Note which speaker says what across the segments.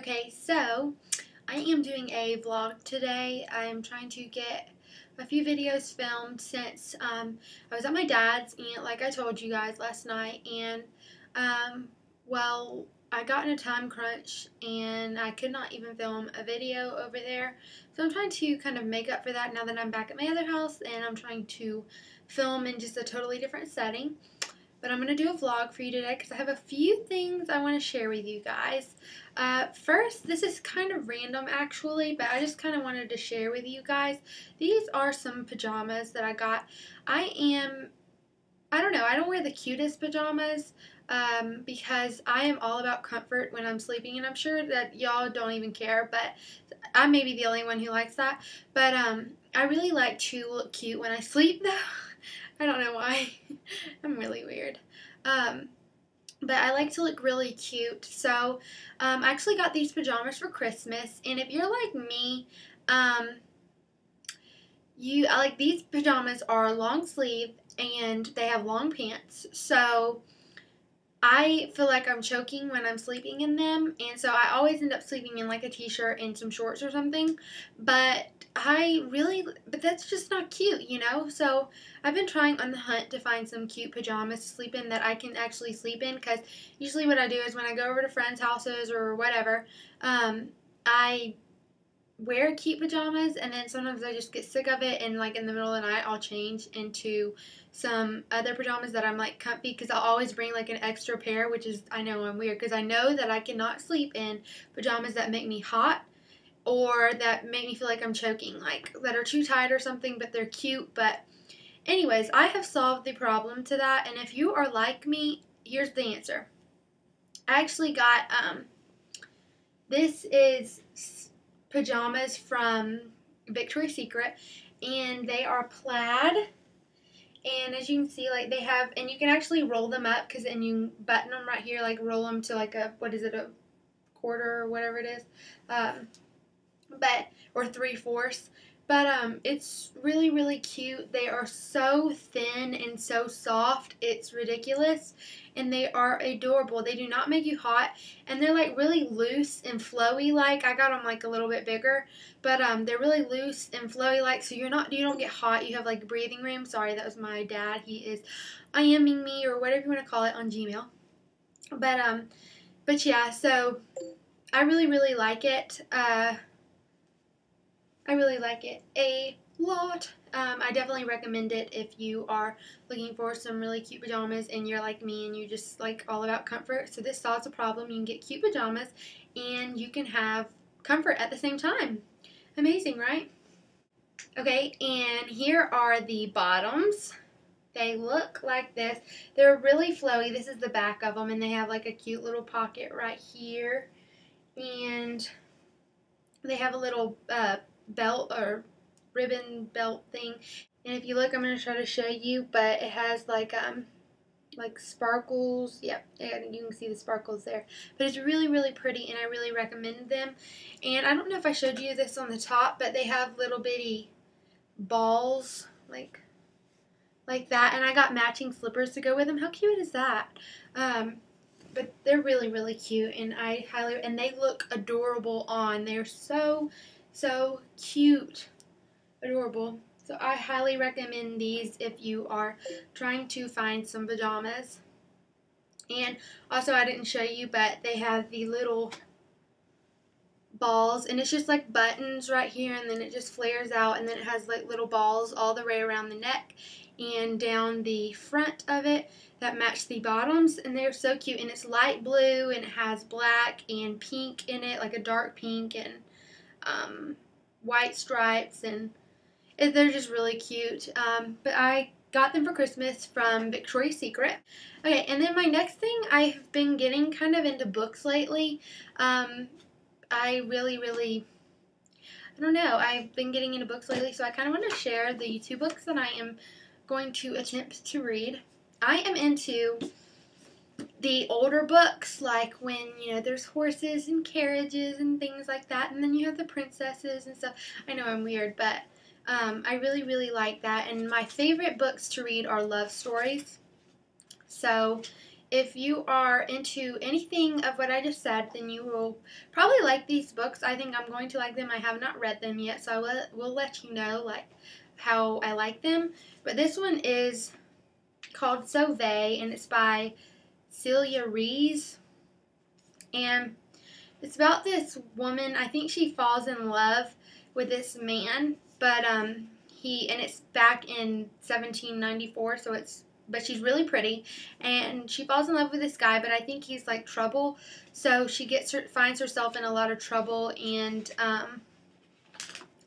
Speaker 1: Okay, so I am doing a vlog today. I'm trying to get a few videos filmed since um, I was at my dad's and like I told you guys last night and um, well I got in a time crunch and I could not even film a video over there so I'm trying to kind of make up for that now that I'm back at my other house and I'm trying to film in just a totally different setting but I'm going to do a vlog for you today because I have a few things I want to share with you guys. Uh, first, this is kind of random actually, but I just kind of wanted to share with you guys. These are some pajamas that I got. I am, I don't know, I don't wear the cutest pajamas um, because I am all about comfort when I'm sleeping, and I'm sure that y'all don't even care, but I may be the only one who likes that. But um, I really like to look cute when I sleep, though. I don't know why. I'm really weird. Um, but I like to look really cute. So um, I actually got these pajamas for Christmas. And if you're like me, um, you I like these pajamas are long sleeve and they have long pants. So I feel like I'm choking when I'm sleeping in them, and so I always end up sleeping in like a t-shirt and some shorts or something. But I really, but that's just not cute, you know? So I've been trying on the hunt to find some cute pajamas to sleep in that I can actually sleep in, because usually what I do is when I go over to friends' houses or whatever, um, I wear cute pajamas and then sometimes I just get sick of it and like in the middle of the night I'll change into some other pajamas that I'm like comfy because I'll always bring like an extra pair which is I know I'm weird because I know that I cannot sleep in pajamas that make me hot or that make me feel like I'm choking like that are too tight or something but they're cute but anyways I have solved the problem to that and if you are like me here's the answer I actually got um this is pajamas from Victoria's Secret, and they are plaid. And as you can see, like they have, and you can actually roll them up because, then you button them right here, like roll them to like a what is it, a quarter or whatever it is, um, but or three fourths. But um, it's really, really cute. They are so thin and so soft. It's ridiculous. And they are adorable. They do not make you hot. And they're like really loose and flowy like. I got them like a little bit bigger. But um, they're really loose and flowy like. So you're not, you don't get hot. You have like breathing room. Sorry, that was my dad. He is IMing me or whatever you want to call it on Gmail. But um, but yeah, so I really, really like it. Uh, I really like it a lot. Um, I definitely recommend it if you are looking for some really cute pajamas and you're like me and you just like all about comfort. So this solves a problem. You can get cute pajamas and you can have comfort at the same time. Amazing, right? Okay, and here are the bottoms. They look like this. They're really flowy. This is the back of them, and they have like a cute little pocket right here. And they have a little uh, belt or ribbon belt thing. And if you look, I'm going to try to show you, but it has like um like sparkles. Yep, and you can see the sparkles there. But it's really, really pretty, and I really recommend them. And I don't know if I showed you this on the top, but they have little bitty balls, like like that. And I got matching slippers to go with them. How cute is that? Um, but they're really, really cute, and I highly, and they look adorable on. They're so so cute. Adorable. So I highly recommend these if you are trying to find some pajamas. And also I didn't show you, but they have the little balls and it's just like buttons right here and then it just flares out and then it has like little balls all the way around the neck and down the front of it that match the bottoms and they're so cute and it's light blue and it has black and pink in it like a dark pink and um, white stripes, and it, they're just really cute. Um, but I got them for Christmas from Victoria's Secret. Okay, and then my next thing, I've been getting kind of into books lately. Um, I really, really, I don't know, I've been getting into books lately, so I kind of want to share the two books that I am going to attempt to read. I am into the older books, like when you know there's horses and carriages and things like that, and then you have the princesses and stuff. I know I'm weird, but um, I really, really like that. And my favorite books to read are love stories. So if you are into anything of what I just said, then you will probably like these books. I think I'm going to like them. I have not read them yet, so I will, will let you know like how I like them. But this one is called Sovay, and it's by Celia Rees. And it's about this woman. I think she falls in love with this man, but um, he and it's back in 1794, so it's but she's really pretty and she falls in love with this guy but i think he's like trouble so she gets her finds herself in a lot of trouble and um,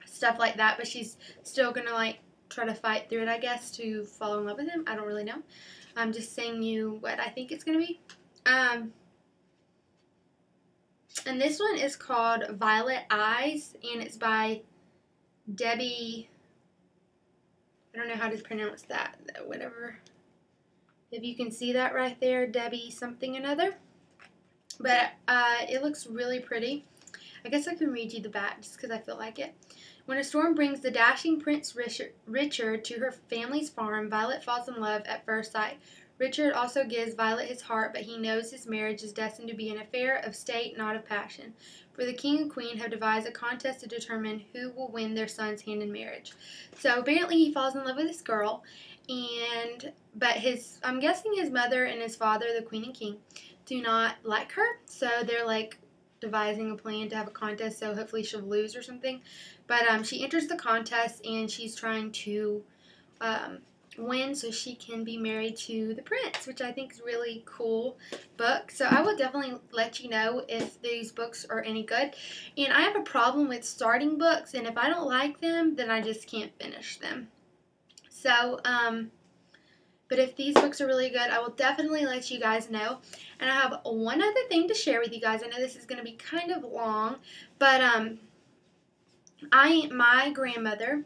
Speaker 1: stuff like that but she's still gonna like try to fight through it i guess to fall in love with him i don't really know i'm just saying you what i think it's gonna be um, and this one is called Violet Eyes, and it's by Debbie. I don't know how to pronounce that, whatever. If you can see that right there, Debbie something another. But uh, it looks really pretty. I guess I can read you the back just because I feel like it. When a storm brings the dashing Prince Richard to her family's farm, Violet falls in love at first sight. Richard also gives Violet his heart, but he knows his marriage is destined to be an affair of state, not of passion. For the king and queen have devised a contest to determine who will win their son's hand in marriage. So apparently he falls in love with this girl, and but his I'm guessing his mother and his father, the queen and king, do not like her. So they're like devising a plan to have a contest. So hopefully she'll lose or something. But um, she enters the contest and she's trying to um, win so she can be married to the prince, which I think is really cool book. So I will definitely let you know if these books are any good. And I have a problem with starting books, and if I don't like them, then I just can't finish them. So, um, but if these books are really good, I will definitely let you guys know. And I have one other thing to share with you guys. I know this is going to be kind of long, but um, I my grandmother,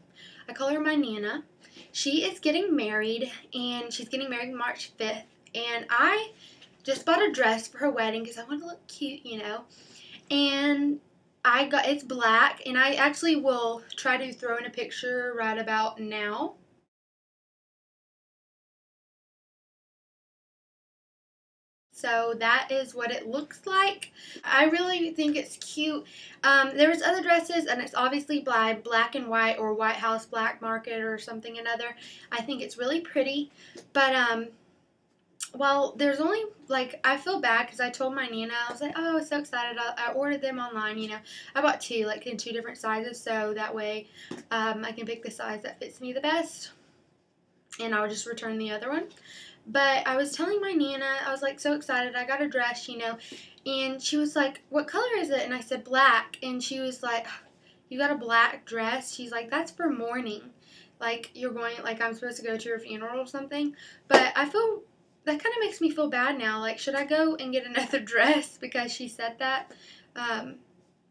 Speaker 1: I call her my Nana she is getting married and she's getting married March 5th. And I just bought a dress for her wedding because I want to look cute, you know. And I got it's black and I actually will try to throw in a picture right about now So that is what it looks like. I really think it's cute. Um, there's other dresses, and it's obviously by Black and White or White House Black Market or something another. I think it's really pretty. But, um, well, there's only, like, I feel bad because I told my Nana, I was like, oh, I was so excited. I, I, ordered them online, you know. I bought two, like, in two different sizes, so that way um, I can pick the size that fits me the best. And I'll just return the other one. But I was telling my Nana, I was like so excited. I got a dress, you know, and she was like, What color is it? And I said, Black. And she was like, You got a black dress? She's like, That's for mourning. Like, you're going, like, I'm supposed to go to your funeral or something. But I feel, that kind of makes me feel bad now. Like, should I go and get another dress because she said that? Um,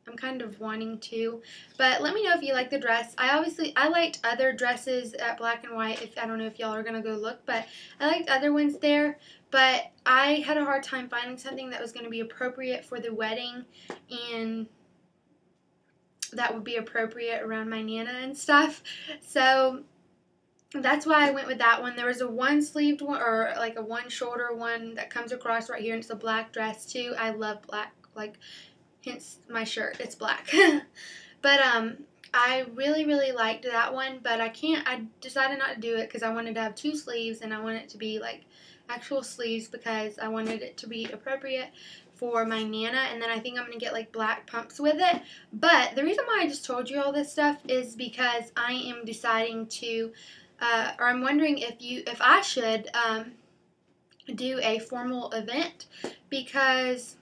Speaker 1: I'm kind of wanting to. But let me know if you like the dress. I obviously, I liked other dresses at Black and White. If I don't know if y'all are going to go look. But I liked other ones there. But I had a hard time finding something that was going to be appropriate for the wedding. And that would be appropriate around my Nana and stuff. So that's why I went with that one. There was a one sleeved one or like a one shoulder one that comes across right here and it's a black dress too. I love black like hence my shirt. It's black. but um, I really, really liked that one, but I can't, I decided not to do it because I wanted to have two sleeves and I want it to be like actual sleeves because I wanted it to be appropriate for my Nana and then I think I'm going to get like black pumps with it. But the reason why I just told you all this stuff is because I am deciding to, uh, or I'm wondering if you, if I should um, do a formal event because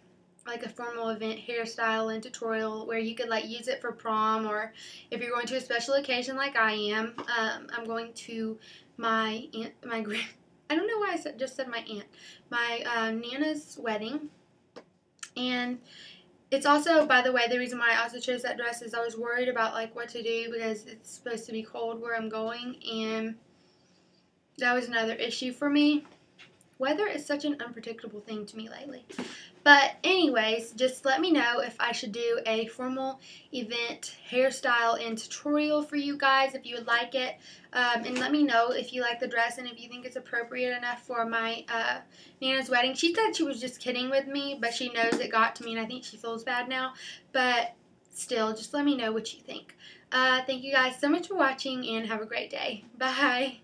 Speaker 1: like a formal event hairstyle and tutorial where you could like use it for prom or if you're going to a special occasion like I am. Um, I'm going to my aunt, my grand. I don't know why I said, just said my aunt, my uh, Nana's wedding, and it's also, by the way, the reason why I also chose that dress is I was worried about like what to do because it's supposed to be cold where I'm going, and that was another issue for me. weather is such an unpredictable thing to me lately. But anyways, just let me know if I should do a formal event hairstyle and tutorial for you guys if you would like it. Um, and let me know if you like the dress and if you think it's appropriate enough for my uh, Nana's wedding. She said she was just kidding with me, but she knows it got to me and I think she feels bad now. But still, just let me know what you think. Uh, thank you guys so much for watching and have a great day. Bye.